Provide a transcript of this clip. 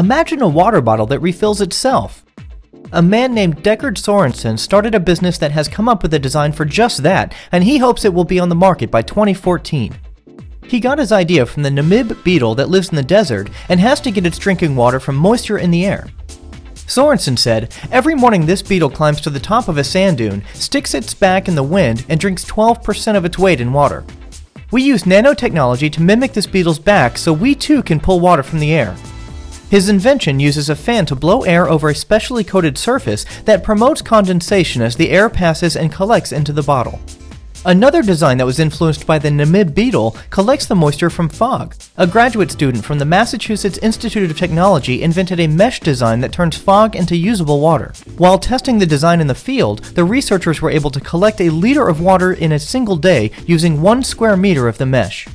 Imagine a water bottle that refills itself. A man named Deckard Sorensen started a business that has come up with a design for just that, and he hopes it will be on the market by 2014. He got his idea from the Namib beetle that lives in the desert and has to get its drinking water from moisture in the air. Sorensen said, Every morning this beetle climbs to the top of a sand dune, sticks its back in the wind, and drinks 12% of its weight in water. We use nanotechnology to mimic this beetle's back so we too can pull water from the air. His invention uses a fan to blow air over a specially coated surface that promotes condensation as the air passes and collects into the bottle. Another design that was influenced by the Namib beetle collects the moisture from fog. A graduate student from the Massachusetts Institute of Technology invented a mesh design that turns fog into usable water. While testing the design in the field, the researchers were able to collect a liter of water in a single day using one square meter of the mesh.